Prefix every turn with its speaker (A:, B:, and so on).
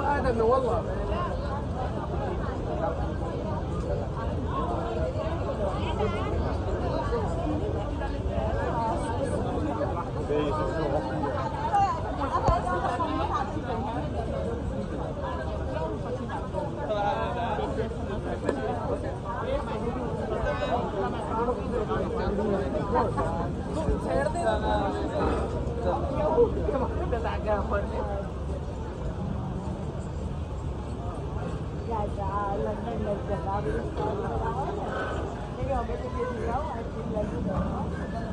A: وادم والله
B: Come
C: on, come on, come on.
D: Thank you.